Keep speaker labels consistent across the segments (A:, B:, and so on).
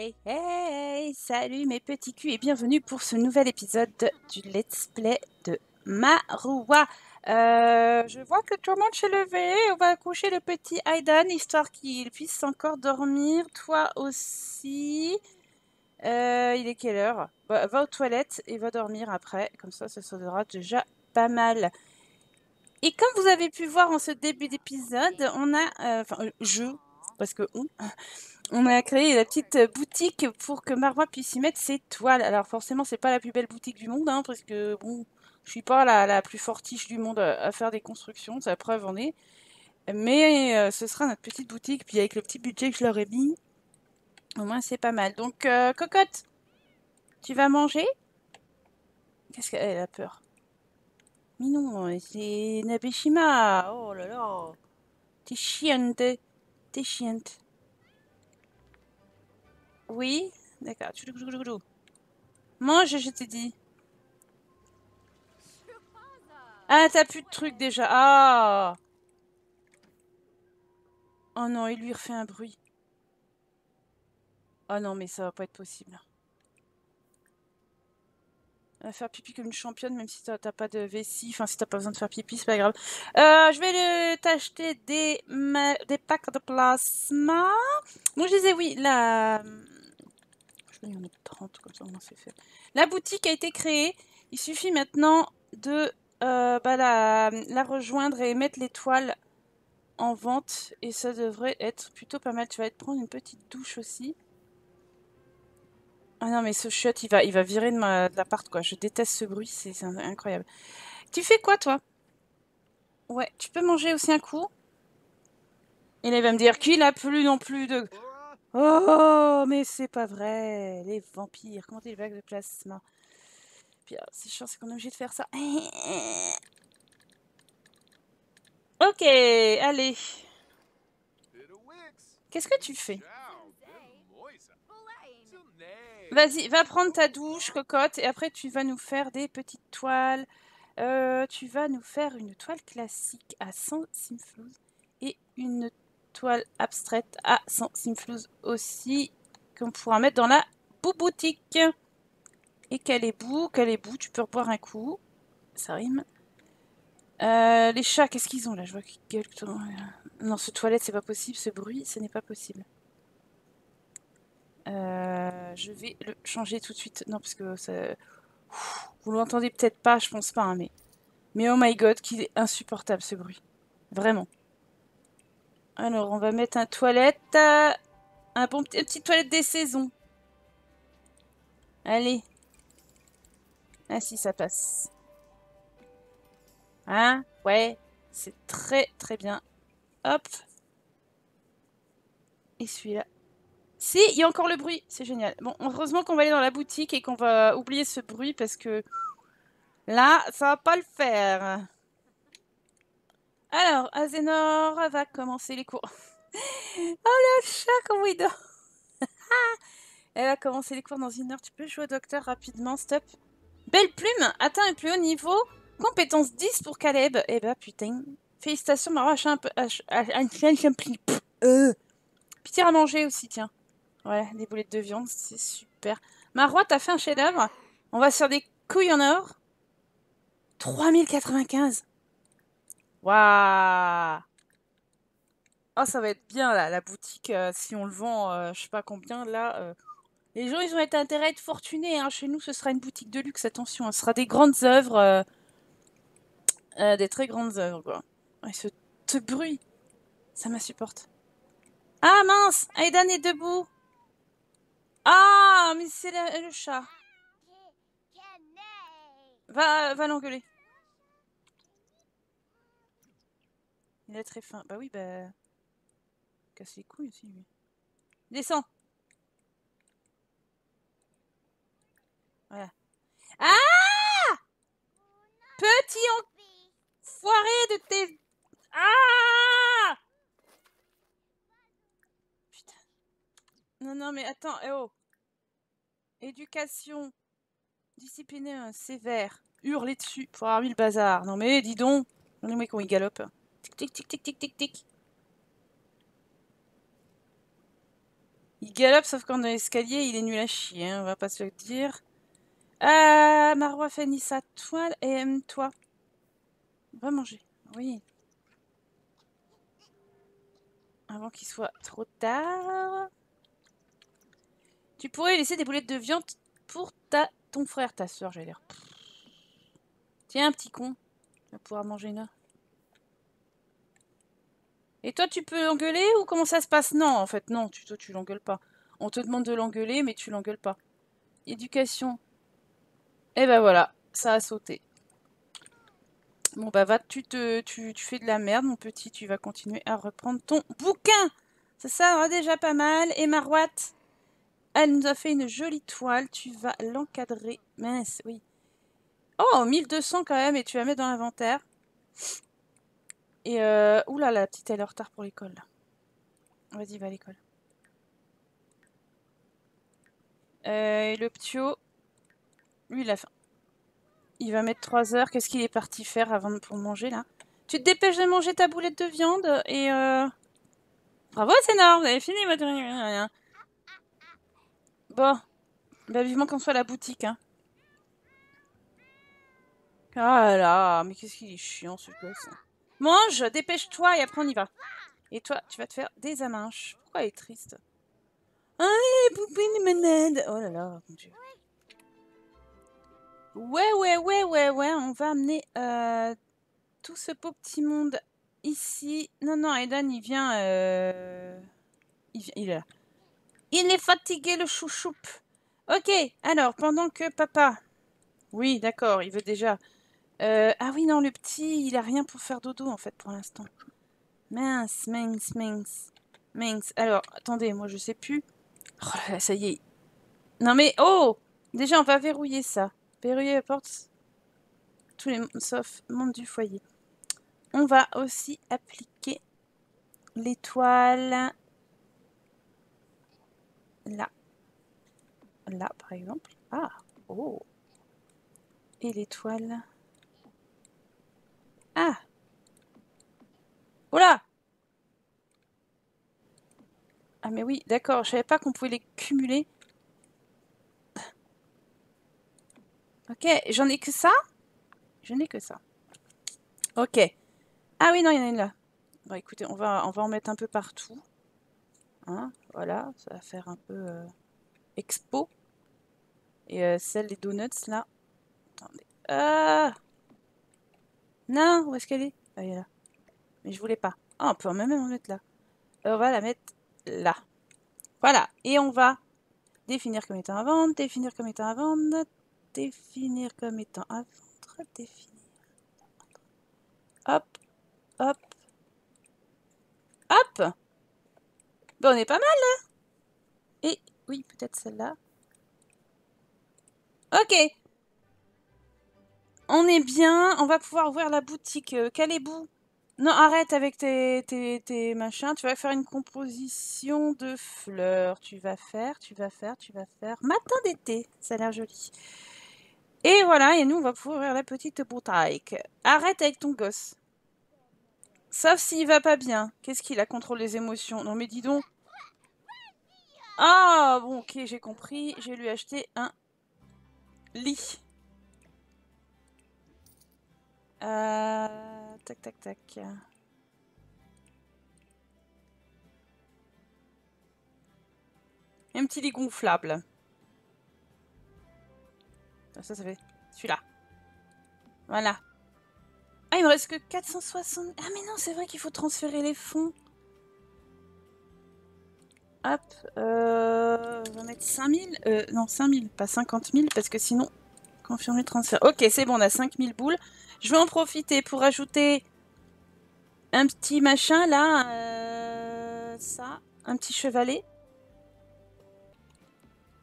A: Hey hey, salut mes petits culs et bienvenue pour ce nouvel épisode du Let's Play de Maroua. Euh, je vois que tout le monde s'est levé, on va coucher le petit Aidan histoire qu'il puisse encore dormir, toi aussi. Euh, il est quelle heure? Va, va aux toilettes et va dormir après, comme ça ça sera déjà pas mal. Et comme vous avez pu voir en ce début d'épisode, on a, euh, enfin je, parce que on, on a créé la petite boutique pour que Marois puisse y mettre ses toiles. Alors forcément, c'est pas la plus belle boutique du monde, hein, parce que bon, je suis pas la, plus fortiche du monde à, faire des constructions, la preuve en est. Mais euh, ce sera notre petite boutique, puis avec le petit budget que je leur ai mis, au moins c'est pas mal. Donc, euh, cocotte, tu vas manger? Qu'est-ce qu'elle a peur? Mais non, c'est Nabeshima. Oh là là, t'es chiante, t'es chiante. Oui, d'accord. Mange, je t'ai dit. Ah, t'as plus de trucs déjà. Ah Oh non, il lui refait un bruit. Oh non, mais ça va pas être possible. Faire pipi comme une championne, même si t'as pas de vessie. Enfin, si t'as pas besoin de faire pipi, c'est pas grave. Euh, je vais t'acheter des, des packs de plasma. Moi, je disais oui, la... En mettre 30, comme ça, c'est fait. La boutique a été créée. Il suffit maintenant de euh, bah, la, rejoindre et mettre les toiles en vente. Et ça devrait être plutôt pas mal. Tu vas te prendre une petite douche aussi. Ah non, mais ce chiotte, il va, il va virer de, ma, de l'appart, quoi. Je déteste ce bruit, c'est c'est incroyable. Tu fais quoi, toi? Ouais, tu peux manger aussi un coup? Et là, il va me dire qu'il a plus non plus de... Oh, mais c'est pas vrai. Les vampires, comment les bagues de plasma? Puis, ah, c'est chiant, c'est qu'on est obligé de faire ça. Ok, allez. Qu'est-ce que tu fais? Vas-y, va prendre ta douche, cocotte, et après tu vas nous faire des petites toiles. Euh, tu vas nous faire une toile classique à 100 simflouz et une toile abstraite à 100 simflouz aussi, qu'on pourra mettre dans la bouboutique. Et qu'elle est bout, qu'elle est bout, tu peux reboire un coup. Ça rime. Euh, les chats, qu'est-ce qu'ils ont là? Je vois qu'ils gueulent. temps. Non, ce toilette, c'est pas possible. Ce bruit, ce n'est pas possible. Euh, je vais le changer tout de suite. Non, parce que ça... Vous l'entendez peut-être pas, je pense pas, hein, mais... Mais oh my god, qu'il est insupportable ce bruit. Vraiment. Alors, on va mettre un toilette. euh, Un bon petit, une petite toilette des saisons. Allez. Ah si, ça passe. Hein? Ouais. C'est très très bien. Hop. Et celui-là. Si, il y a encore le bruit, c'est génial. Bon, heureusement qu'on va aller dans la boutique et qu'on va oublier ce bruit parce que là, ça va pas le faire. Alors, Azénor va commencer les cours. Oh le chat, comment il dort Elle va commencer les cours dans une heure. Tu peux jouer au docteur rapidement, stop. Belle plume, atteint un plus haut niveau. Compétence 10 pour Caleb. Eh ben putain. Félicitations, Marois, un peu. Tire à manger aussi, tiens. Ouais, des boulettes de viande, c'est super. Marois, t'as fait un chef-d'œuvre. On va faire des couilles en or. 3095. Waouh. Oh, ça va être bien la boutique. euh, si on le vend, euh, je sais pas combien là. euh, Les gens, ils ont été intérêt à être fortunés. hein. Chez nous, ce sera une boutique de luxe. Attention, hein, ce sera des grandes œuvres, des très grandes œuvres quoi. Ouais, ce, ce bruit, ça m'insupporte. Ah mince, Aidan est debout. Ah, mais c'est le chat. Va, va l'engueuler. Il a très faim. Bah oui, bah. Casse les couilles aussi, lui. Descends. Voilà. Ah Petit enfoiré de tes. Ah Putain. Non, non, mais attends, eh oh. Éducation. Discipliné sévère. Hurler dessus pour avoir mis le bazar. Non mais dis donc. Non mais comment il galope. Tic tic tic tic tic tic. Il galope, sauf qu'en escalier, il est nul à chier, hein, on va pas se le dire. Ah, Marois finit sa toile et toi. Va manger, oui. Avant qu'il soit trop tard. Tu pourrais laisser des boulettes de viande pour ta, ton frère, ta soeur, j'ai l'air. Tiens, petit con. Tu vas pouvoir manger là. Et toi, tu peux l'engueuler ou comment ça se passe? Non, en fait, non, tu, toi, tu l'engueules pas. On te demande de l'engueuler, mais tu l'engueules pas. Éducation. Eh ben voilà, ça a sauté. Bon bah va, tu, te, tu, fais de la merde, mon petit, tu vas continuer à reprendre ton bouquin. Ça, aura déjà pas mal. Et Marouat, elle nous a fait une jolie toile, tu vas l'encadrer. Mince, oui. Oh, 1200 quand même, et tu vas mettre dans l'inventaire. Et euh... Oula, la petite, elle est en retard pour l'école. Vas-y, va à l'école. Euh, et le ptio, lui, il a faim. Il va mettre 3 heures. Qu'est-ce qu'il est parti faire avant pour manger, là? Tu te dépêches de manger ta boulette de viande et... Euh... Bravo, c'est énorme, vous avez fini votre... Bon. Bah, vivement qu'on soit à la boutique, hein. Ah là, mais qu'est-ce qu'il est chiant, ce gosse. Mange, dépêche-toi et après on y va. Et toi, tu vas te faire des amanches. Pourquoi elle est triste Ah, manade. Oh là là, mon dieu. Ouais, ouais, ouais, ouais, ouais, on va amener euh, tout ce beau petit monde ici. Non, non, Eden, il vient... Euh... Il, vient, il est là. Il est fatigué, le chouchoup. Ok, alors, pendant que papa... Oui, d'accord, il veut déjà... Euh, ah oui, non, le petit, il a rien pour faire dodo, en fait, pour l'instant. Mince, mince, mince. Mince. Alors, attendez, moi, je sais plus. Oh là là, ça y est. Non, mais... Oh Déjà, on va verrouiller ça. Verrouiller la porte. Tous les... Sauf membres du foyer. On va aussi appliquer l'étoile... Là. Là, par exemple. Ah Oh Et l'étoile... Ah Oula Ah mais oui, d'accord, je savais pas qu'on pouvait les cumuler. Ok, j'en ai que ça? Je n'ai que ça. Ok. Ah oui, non, il y en a une là. Bon, écoutez, on va, on va en mettre un peu partout. Hein, voilà, ça va faire un peu euh, expo. Et euh, celle des donuts, là. Attendez. Ah non, où est-ce qu'elle est? Ah, elle est là. Mais je voulais pas. Ah, on peut même en mettre là. On va la mettre là. Voilà. Et on va définir comme étant à vendre, définir comme étant à vendre, définir comme étant à vendre, définir. Hop, hop, hop. Bon, on est pas mal là. Et oui, peut-être celle-là. Ok, on est bien, on va pouvoir ouvrir la boutique. Euh, Calébou Non, arrête avec tes, tes, machins. Tu vas faire une composition de fleurs. Tu vas faire, tu vas faire, tu vas faire. Matin d'été, ça a l'air joli. Et voilà, et nous, on va pouvoir ouvrir la petite boutique. Arrête avec ton gosse. Sauf s'il va pas bien. Qu'est-ce qu'il a contrôle les émotions? Non mais dis donc. Ah, bon, ok, j'ai compris. J'ai lui acheté un lit. Euh, tac, tac, tac. Un petit lit gonflable. Ça, ça fait celui-là. Voilà. Ah, il me reste que 460... Ah, mais non, c'est vrai qu'il faut transférer les fonds. Hop. Euh, on va mettre 5000. Euh, non, 5000, pas 50 000, parce que sinon, confirmer le transfert. Ok, c'est bon, on a 5000 boules. Je vais en profiter pour ajouter un petit machin là. Euh, ça, un petit chevalet.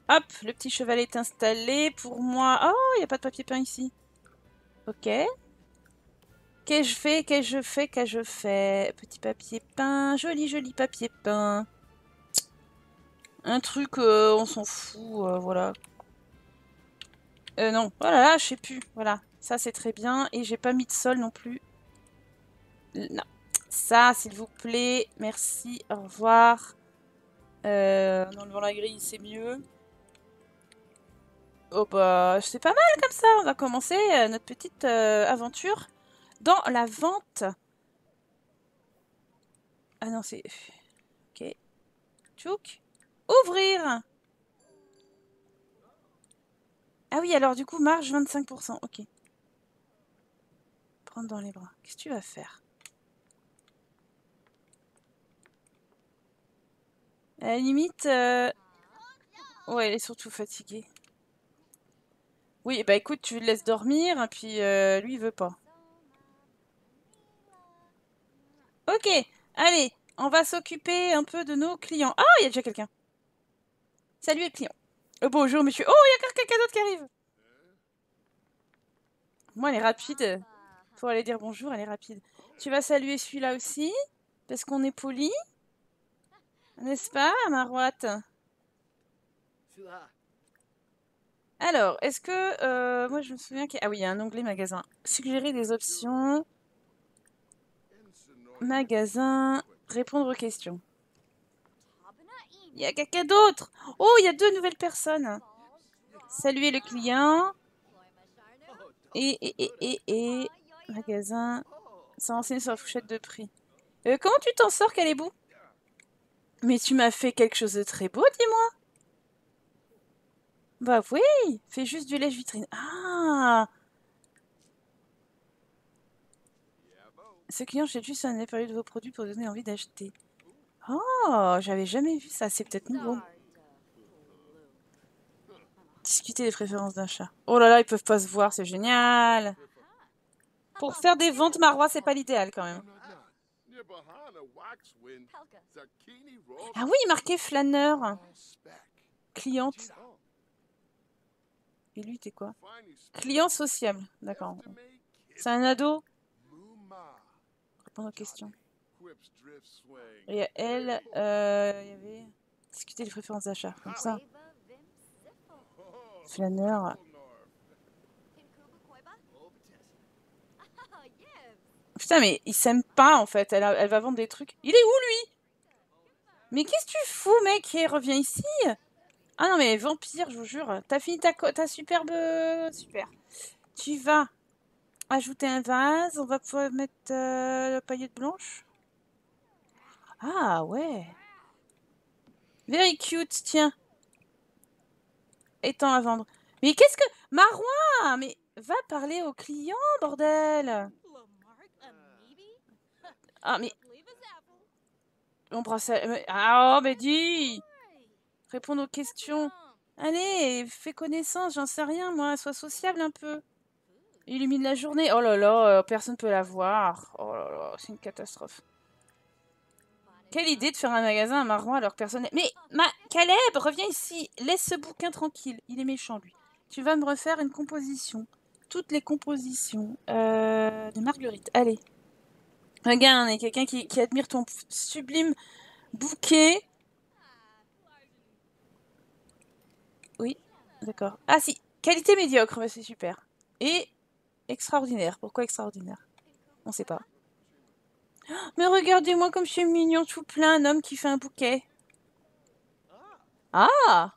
A: Hop, le petit chevalet est installé. Pour moi... Oh, il n'y a pas de papier peint ici. Ok. Qu'est-ce que je fais Qu'est-ce que je fais Qu'est-ce que je fais Petit papier peint. Joli, joli papier peint. Un truc, euh, on s'en fout, euh, voilà. Euh, non. Oh je sais plus. Voilà. Ça, c'est très bien. Et j'ai pas mis de sol non plus. Non. Ça, s'il vous plaît. Merci. Au revoir. Euh, en enlevant la grille, c'est mieux. Oh bah, c'est pas mal comme ça. On va commencer euh, notre petite euh, aventure dans la vente. Ah non, c'est... Ok. Tchouk. Ouvrir Ah oui, alors du coup, marge 25%. Ok. Prendre dans les bras. Qu'est-ce que tu vas faire? À la limite... euh, Ouais, elle est surtout fatiguée. Oui, bah écoute, tu le laisses dormir, et puis euh, lui, il veut pas. Ok, allez, on va s'occuper un peu de nos clients. Ah, il y a déjà quelqu'un. Salut les clients. Euh, bonjour monsieur. Oh, il y a quelqu'un d'autre qui arrive. Moi, elle est rapide. Pour aller dire bonjour, elle est rapide. Tu vas saluer celui-là aussi, parce qu'on est poli. N'est-ce pas, Marouette Alors, est-ce que... euh, moi, je me souviens qu'il y a... Ah oui, il y a un onglet magasin. Suggérer des options. Magasin. Répondre aux questions. Il y a quelqu'un d'autre? Oh, il y a deux nouvelles personnes. Saluer le client. Et, et, et, et. Magasin. Ça renseigne sur la fourchette de prix. Euh, comment tu t'en sors, Calébou Mais tu m'as fait quelque chose de très beau, dis-moi. Bah oui, fais juste du lèche-vitrine. Ah Ce client jette juste un appareil de vos produits pour donner envie d'acheter. Oh, j'avais jamais vu ça, c'est peut-être nouveau. Discuter des préférences d'achat. Oh là là, ils peuvent pas se voir, c'est génial. Pour faire des ventes marois, c'est pas l'idéal quand même. Ah oui, marqué flâneur. Cliente. Et lui, t'es quoi? Client sociable. D'accord. C'est un ado? Répondre aux questions. Et elle, euh, il y avait discuter des préférences d'achat, comme ça. Flâneur. Putain, mais il s'aime pas en fait. Elle, elle va vendre des trucs. Il est où lui? Mais qu'est-ce que tu fous, mec? Et reviens ici Ah non, mais vampire, je vous jure. T'as fini ta, ta superbe. Super. Tu vas ajouter un vase. On va pouvoir mettre euh, la paillette blanche. Ah ouais. Very cute, tiens. Étant à vendre. Mais qu'est-ce que. Marois Mais va parler au client, bordel Ah, mais. Embrasse. mais- Ah, oh, mais dis Répondre aux questions. Allez, fais connaissance, j'en sais rien, moi. Sois sociable un peu. Illumine la journée. Oh là là, euh, personne peut la voir. Oh là là, c'est une catastrophe. Quelle idée de faire un magasin à Marois alors que personne... Mais, ma... Caleb, reviens ici. Laisse ce bouquin tranquille. Il est méchant, lui. Tu vas me refaire une composition. Toutes les compositions euh, de Marguerite. Allez. Regarde, y a quelqu'un qui, admire ton sublime bouquet. Oui, d'accord. Ah si, qualité médiocre, c'est super. Et extraordinaire. Pourquoi extraordinaire? On sait pas. Mais regardez-moi comme je suis mignon, tout plein, un homme qui fait un bouquet. Ah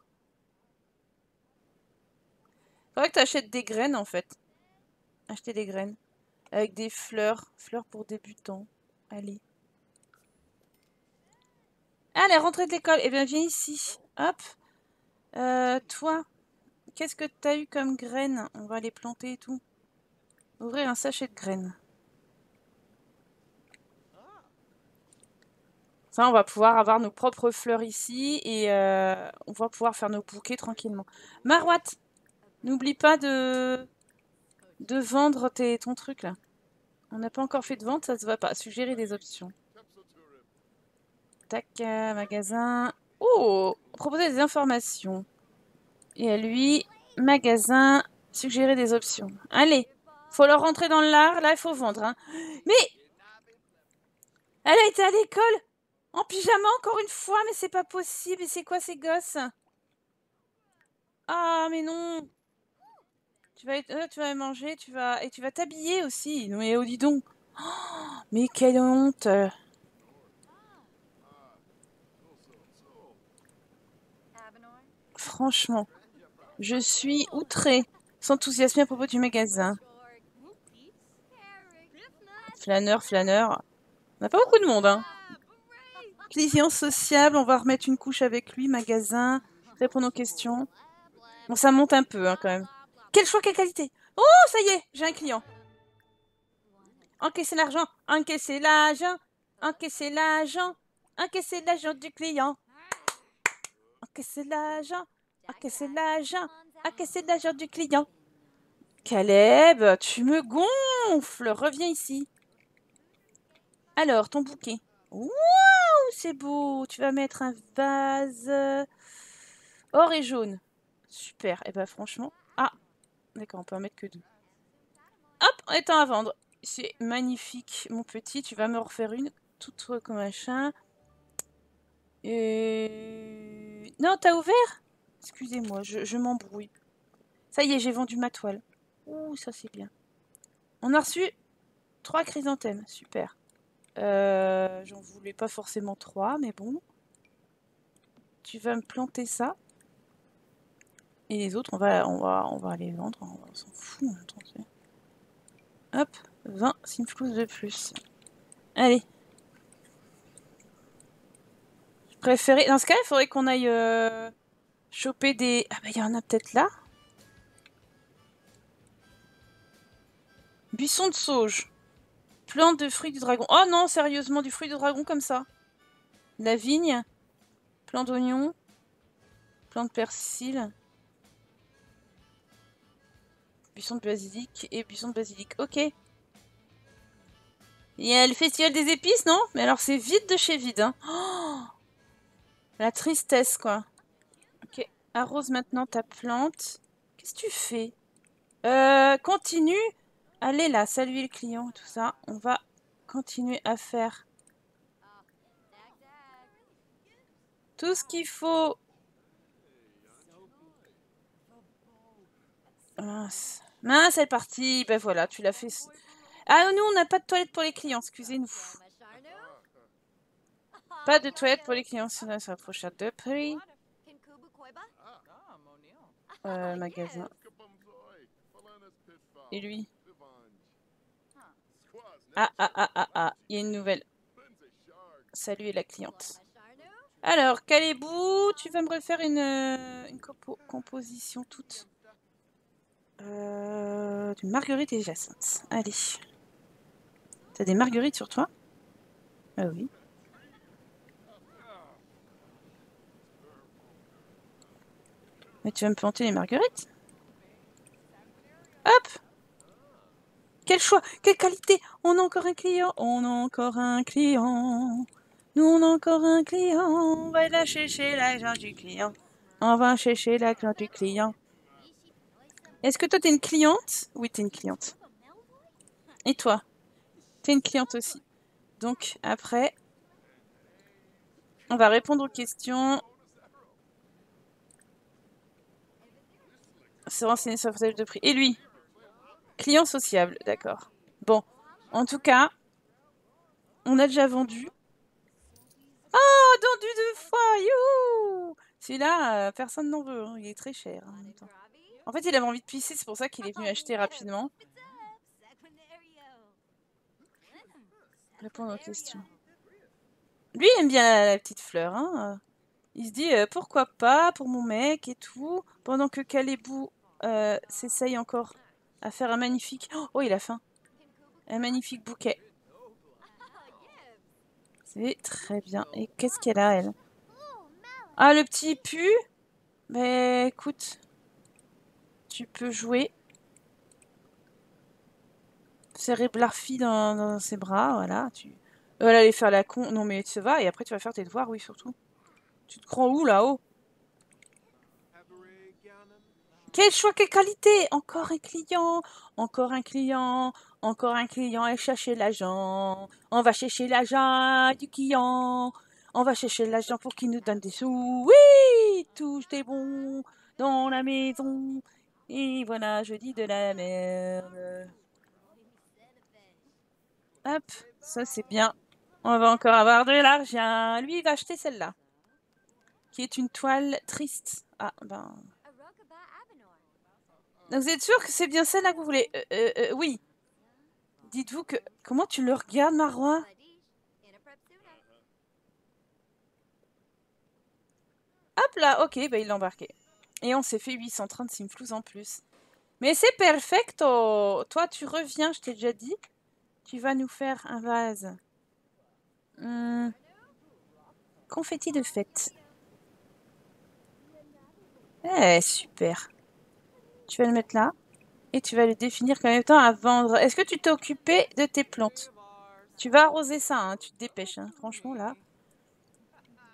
A: Faudrait que tu achètes des graines en fait. Acheter des graines. Avec des fleurs. Fleurs pour débutants. Allez. Allez, rentrée de l'école. Eh bien, viens ici. Hop. Euh, toi, qu'est-ce que t'as eu comme graines? On va les planter et tout. Ouvrir un sachet de graines. On va pouvoir avoir nos propres fleurs ici et euh, on va pouvoir faire nos bouquets tranquillement. Marouat, n'oublie pas de, de vendre tes, ton truc là. On n'a pas encore fait de vente, ça se va pas. Suggérer des options. Tac, euh, magasin. Oh, proposer des informations. Et à lui, magasin, suggérer des options. Allez, faut leur rentrer dans l'art. Là, il faut vendre. hein. Mais elle a été à l'école en pyjama encore une fois, mais c'est pas possible. Et c'est quoi ces gosses? Ah, mais non. Tu vas, euh, tu vas manger, tu vas et tu vas t'habiller aussi. Non mais oh, dis donc. Oh, mais quelle honte. franchement, je suis outrée, s'enthousiasmer à propos du magasin. Flâneur, flâneur. On n'a pas beaucoup de monde, hein. Client sociable, on va remettre une couche avec lui, magasin, répondre aux questions. Bon, ça monte un peu, hein, quand même. Quel choix, quelle qualité? Oh, ça y est, j'ai un client. Encaissez l'argent, encaissez l'argent, encaissez l'argent, encaissez l'argent du client. Encaissez l'argent, encaissez l'argent, encaissez l'argent du client. Caleb, tu me gonfles, reviens ici. Alors, ton bouquet. C'est beau. Tu vas mettre un vase or et jaune. Super. Et eh ben franchement. Ah, d'accord, on peut en mettre que deux. Hop, étant à vendre. C'est magnifique, mon petit. Tu vas me refaire une toute comme machin. Et... Non, t'as ouvert? Excusez-moi, je, m'embrouille. Ça y est, j'ai vendu ma toile. Ouh, ça c'est bien. On a reçu trois chrysanthèmes. Super. Euh, J'en voulais pas forcément trois, mais bon. Tu vas me planter ça. Et les autres, on va, on va, on va les vendre. On s'en fout. Hop, 20 simflous de plus. Allez. Je préférais... Dans ce cas, il faudrait qu'on aille euh, choper des... Ah bah il y en a peut-être là. Buisson de sauge. Plante de fruits du dragon. Oh non, sérieusement, du fruit du dragon comme ça. La vigne. Plante d'oignon. Plante de persil. Buisson de basilic et buisson de basilic. Ok. Il y a le festival des épices, non? Mais alors c'est vide de chez vide. Hein. Oh La tristesse, quoi. Ok. Arrose maintenant ta plante. Qu'est-ce que tu fais? Euh, Continue Allez là, saluer le client, tout ça. On va continuer à faire tout ce qu'il faut. Mince. Mince, c'est parti. Ben voilà, tu l'as fait. Ah, nous, on n'a pas de toilette pour les clients, excusez-nous. Pas de toilette pour les clients, sinon ça va trop cher de prix. Euh, magasin. Et lui? Ah, ah, ah, ah, ah, il y a une nouvelle. Salut la cliente. Alors, Calébou, tu vas me refaire une, euh, composition toute? Euh, marguerite et jacinthe. Allez. T'as des marguerites sur toi? Ah oui. Mais tu vas me planter les marguerites? Hop quel choix, quelle qualité On a encore un client, on a encore un client. Nous, on a encore un client. On va aller chercher l'argent du client. On va chercher l'argent du client. Est-ce que toi, t'es une cliente? Oui, t'es une cliente. Et toi? T'es une cliente aussi. Donc, après, on va répondre aux questions. Se renseigner sur le de prix. Et lui? Client sociable, d'accord. Bon, en tout cas, on a déjà vendu. Oh, vendu deux fois, you Celui-là, euh, personne n'en veut, hein. il est très cher. Hein, en, fait, il avait envie de pisser, c'est pour ça qu'il est venu acheter rapidement. Répondre aux questions. Lui, il aime bien la, petite fleur. Hein. Il se dit, euh, pourquoi pas pour mon mec et tout. Pendant que Calébou euh, s'essaye encore à faire un magnifique... Oh, il a faim. Un magnifique bouquet. C'est très bien. Et qu'est-ce qu'elle a, elle? Ah, le petit pu? Mais écoute, tu peux jouer. Serrer Blarfi dans, dans, ses bras, voilà. Tu... Elle aller faire la con. Non, mais tu vas et après tu vas faire tes devoirs, oui, surtout. Tu te crois où, là-haut? Quel choix, quelle qualité? Encore un client, encore un client, encore un client et chercher l'agent. On va chercher l'agent du client. On va chercher l'agent pour qu'il nous donne des sous. Oui, touche des bons dans la maison. Et voilà, je dis de la merde. Hop, ça c'est bien. On va encore avoir de l'argent. Lui, il va acheter celle-là. qui est une toile triste. Ah, ben... Donc vous êtes sûr que c'est bien celle-là que vous voulez? Euh, euh, euh, Oui. Dites-vous que... Comment tu le regardes, Marois? Hop là, ok, bah il l'a embarqué. Et on s'est fait 830 simflous en plus. Mais c'est perfecto Toi, tu reviens, je t'ai déjà dit. Tu vas nous faire un vase. Hmm. Confetti de fête. Eh, super. Tu vas le mettre là. Et tu vas le définir quand même temps à vendre. Est-ce que tu t'es occupé de tes plantes? Tu vas arroser ça, hein, tu te dépêches. Hein. Franchement, là.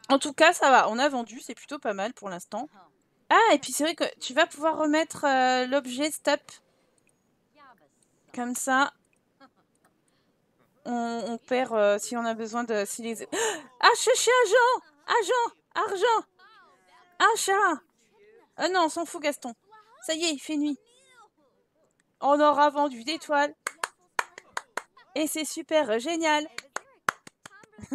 A: En tout cas, ça va. On a vendu, c'est plutôt pas mal pour l'instant. Ah, et puis c'est vrai que tu vas pouvoir remettre euh, l'objet stop. Comme ça. On, perd euh, si on a besoin de... Ah, chercher agent Agent Argent Achat Ah non, on s'en fout, Gaston. Ça y est, il fait nuit. On aura vendu des toiles. Et c'est super génial.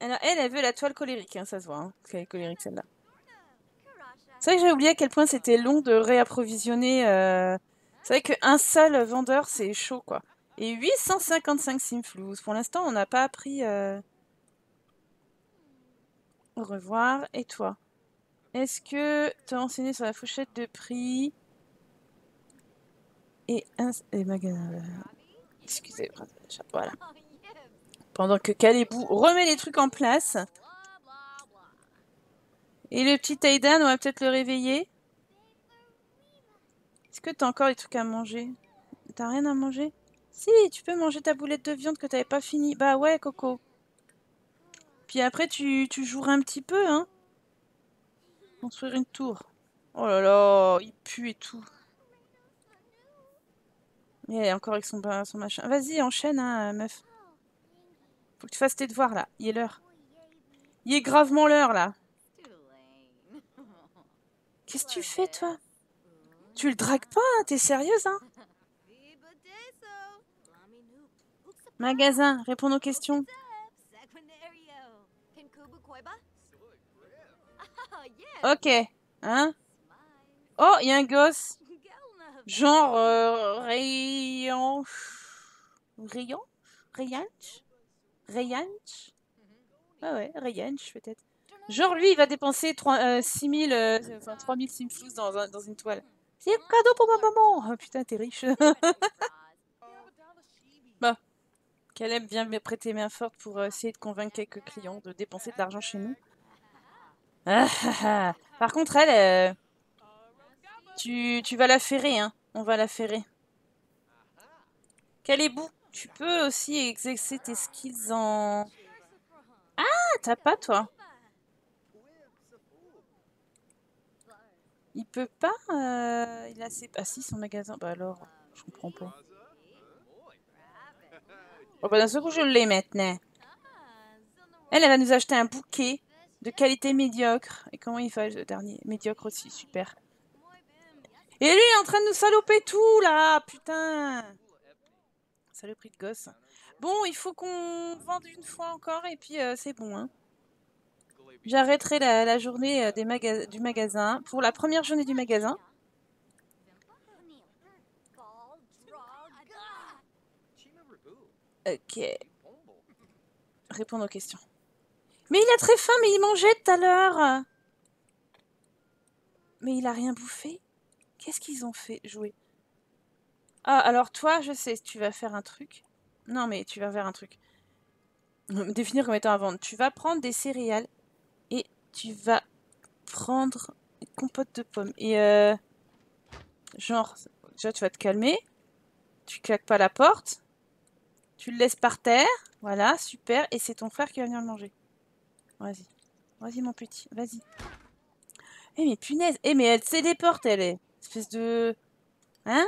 A: elle, elle, veut la toile colérique, hein, ça se voit. Hein. C'est vrai que j'ai oublié à quel point c'était long de réapprovisionner. Euh... C'est vrai qu'un seul vendeur, c'est chaud, quoi. Et 855 simflous. Pour l'instant, on n'a pas appris... Euh... Au revoir. Et toi? Est-ce que tu as enseigné sur la fourchette de prix et un et magasin Excusez, voilà. Pendant que Calébou remet les trucs en place. Et le petit Aidan, on va peut-être le réveiller. Est-ce que tu as encore des trucs à manger? T'as rien à manger? Si, tu peux manger ta boulette de viande que t'avais pas fini. Bah ouais, Coco. Puis après, tu, tu joueras un petit peu, hein Construire une tour. Oh là là, il pue et tout. Mais est encore avec son, son machin. Vas-y, enchaîne, hein, meuf. Faut que tu fasses tes devoirs, là. Il est l'heure. Il est gravement l'heure, là. Qu'est-ce que tu fais, toi? Tu le dragues pas, hein T'es sérieuse, hein? Magasin, réponds aux questions. Ok. Hein? Oh, il y a un gosse. Genre euh, rayon... Rayon? Rayanch Rayanch Ah ouais, Rayanch peut-être. Genre lui, il va dépenser 3, 6000, euh, enfin 3000 simflous dans, dans une toile. C'est un cadeau pour ma maman. Oh, putain, t'es riche. bah, Caleb vient me prêter main forte pour euh, essayer de convaincre quelques clients de dépenser de l'argent chez nous. Ah, Par contre, elle, euh, tu, tu vas la ferrer, hein. On va la ferrer. Calébou, tu peux aussi exercer tes skills en... Ah, t'as pas, toi Il peut pas euh, Il a ses... Ah si, son magasin. Bah alors, je comprends pas. Oh bah d'un seul coup, je l'ai maintenant. Elle, elle va nous acheter un bouquet de qualité médiocre. Et comment il fait le dernier? Médiocre aussi, super. Et lui, il est en train de nous saloper tout, là Putain Saloperie de gosse. Bon, il faut qu'on vende une fois encore, et puis euh, c'est bon, hein. J'arrêterai la, journée euh, des du magasin. Pour la première journée du magasin. Ok. Répondre aux questions. Mais il a très faim, mais il mangeait tout à l'heure. Mais il a rien bouffé. Qu'est-ce qu'ils ont fait jouer? Ah, alors toi, je sais, tu vas faire un truc. Non, mais tu vas faire un truc. Définir comme étant à vendre. Tu vas prendre des céréales et tu vas prendre une compote de pommes. Et euh, genre, déjà tu vas te calmer. Tu claques pas la porte. Tu le laisses par terre. Voilà, super. Et c'est ton frère qui va venir le manger. Vas-y. Vas-y, mon petit. Vas-y. Eh, mais punaise. Eh, mais elle sait des portes, elle est. Espèce de... Hein?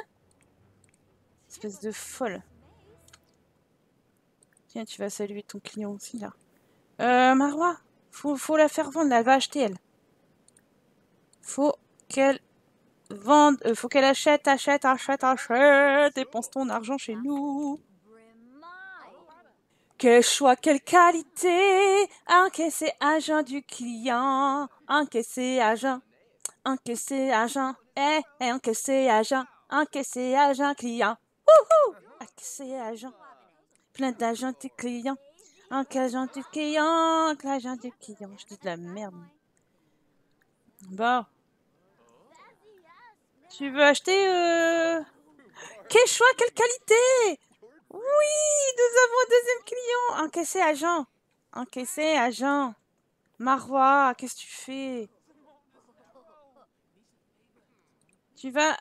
A: Espèce de folle. Tiens, tu vas saluer ton client aussi, là. Euh, Marois, faut, la faire vendre, elle va acheter, elle. Faut qu'elle vende, euh, faut qu'elle achète, achète, achète, achète, dépense ton argent chez nous. Quel choix, quelle qualité Encaisser agent du client. Encaisser agent. Encaisser agent. Eh, eh, encaisser agent. Encaisser agent client. Wouhou Encaisser agent. Plein d'agents du client. Encaisser du client. Agent du client. Je dis de la merde. Bon. Tu veux acheter euh... Quel choix, quelle qualité Oui, nous avons un deuxième client. Encaissé agent. Encaissé agent. Marois, qu'est-ce que tu fais? Tu vas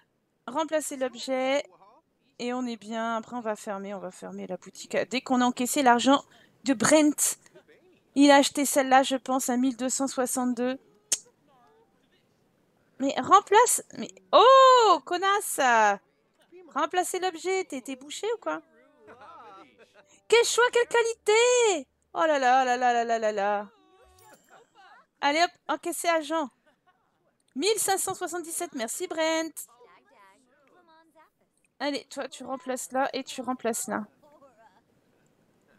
A: remplacer l'objet et on est bien. Après, on va fermer, on va fermer la boutique. Dès qu'on a encaissé l'argent de Brent, il a acheté celle-là, je pense, à 1262. Mais remplace... Oh, connasse Remplacer l'objet, t'es bouché ou quoi? Quel choix, quelle qualité Oh là là, là là là là là là Allez hop, encaissez agent. 1577, merci Brent. Allez, toi tu remplaces là et tu remplaces là.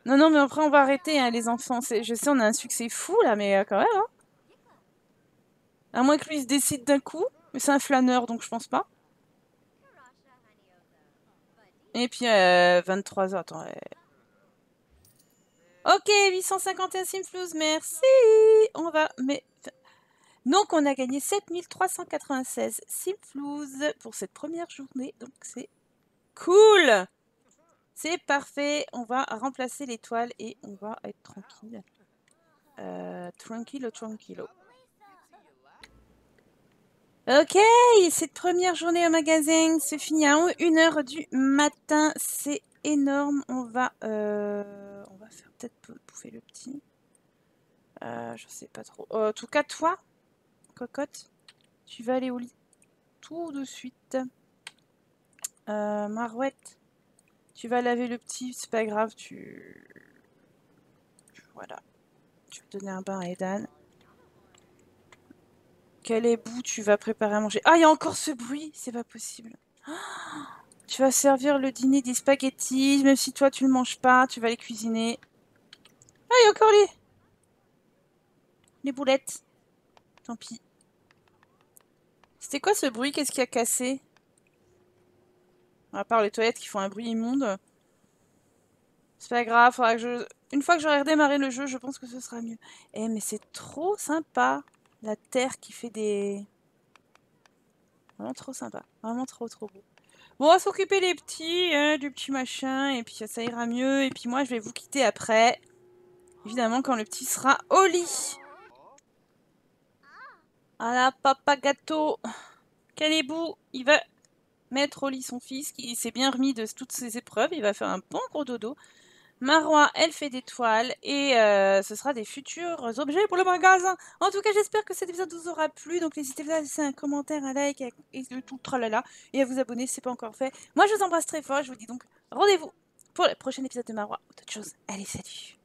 A: Non, non, mais après on va arrêter hein, les enfants. Je sais, on a un succès fou là, mais euh, quand même. Hein. À moins que lui se décide d'un coup. Mais c'est un flâneur, donc je pense pas. Et puis, euh, 23 heures. Attends. Ok, 851 Simflouz, merci. On va... Mais... Donc, on a gagné 7396 Simflouz pour cette première journée. Donc, c'est cool. C'est parfait. On va remplacer l'étoile et on va être tranquille. Euh, tranquillo, tranquillo. Ok, cette première journée au magasin se finit à 1h du matin. C'est énorme. On va, euh, faire peut-être bouffer le petit. Euh, je sais pas trop. Euh, en tout cas, toi, cocotte, tu vas aller au lit tout de suite. Marouette, tu vas laver le petit. C'est pas grave, tu... Voilà. Tu vas donner un bain à Edan. Quel ébout tu vas préparer à manger Ah, il y a encore ce bruit C'est pas possible. tu vas servir le dîner des spaghettis, même si toi tu ne manges pas, tu vas les cuisiner. Ah, il y a encore les... Les boulettes. Tant pis. C'était quoi ce bruit? Qu'est-ce qui a cassé? À part les toilettes qui font un bruit immonde. C'est pas grave, que je... Une fois que j'aurai redémarré le jeu, je pense que ce sera mieux. Eh, mais c'est trop sympa la terre qui fait des... Vraiment trop sympa. Vraiment trop trop beau. Bon, on va s'occuper des petits, hein, du petit machin, et puis ça ira mieux. Et puis moi, je vais vous quitter après. Évidemment, quand le petit sera au lit. Voilà, papa gâteau. Calébou, il va mettre au lit son fils, qui s'est bien remis de toutes ses épreuves. Il va faire un bon gros dodo. Marois, elle fait des toiles et euh, ce sera des futurs objets pour le magasin. En tout cas, j'espère que cet épisode vous aura plu. Donc n'hésitez pas à laisser un commentaire, un like et tout tralala et à vous abonner si ce n'est pas encore fait. Moi, je vous embrasse très fort. Je vous dis donc rendez-vous pour le prochain épisode de Marois. D'autres choses. Allez, salut